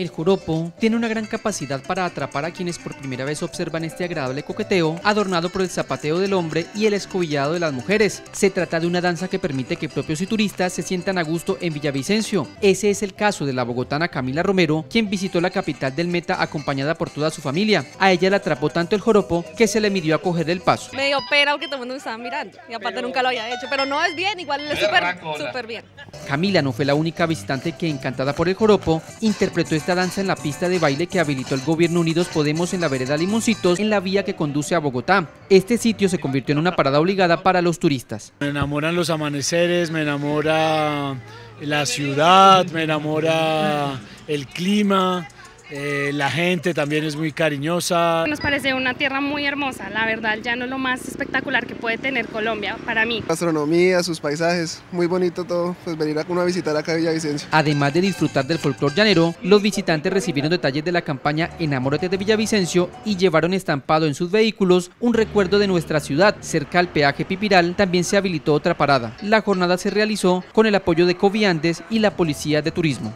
El joropo tiene una gran capacidad para atrapar a quienes por primera vez observan este agradable coqueteo, adornado por el zapateo del hombre y el escobillado de las mujeres. Se trata de una danza que permite que propios y turistas se sientan a gusto en Villavicencio. Ese es el caso de la bogotana Camila Romero, quien visitó la capital del Meta acompañada por toda su familia. A ella le atrapó tanto el joropo que se le midió a coger el paso. Me dio pena porque todo el mundo me estaba mirando y aparte nunca lo había hecho, pero no es bien, igual es súper bien. Camila no fue la única visitante que, encantada por el joropo, interpretó esta danza en la pista de baile que habilitó el gobierno Unidos Podemos en la vereda Limoncitos, en la vía que conduce a Bogotá. Este sitio se convirtió en una parada obligada para los turistas. Me enamoran los amaneceres, me enamora la ciudad, me enamora el clima. Eh, la gente también es muy cariñosa. Nos parece una tierra muy hermosa, la verdad ya no es lo más espectacular que puede tener Colombia para mí. Gastronomía, sus paisajes, muy bonito todo, pues venir a uno a visitar acá a Villavicencio. Además de disfrutar del folclor llanero, los visitantes recibieron detalles de la campaña Enamórate de Villavicencio y llevaron estampado en sus vehículos un recuerdo de nuestra ciudad. Cerca al peaje Pipiral también se habilitó otra parada. La jornada se realizó con el apoyo de Coviandes y la Policía de Turismo.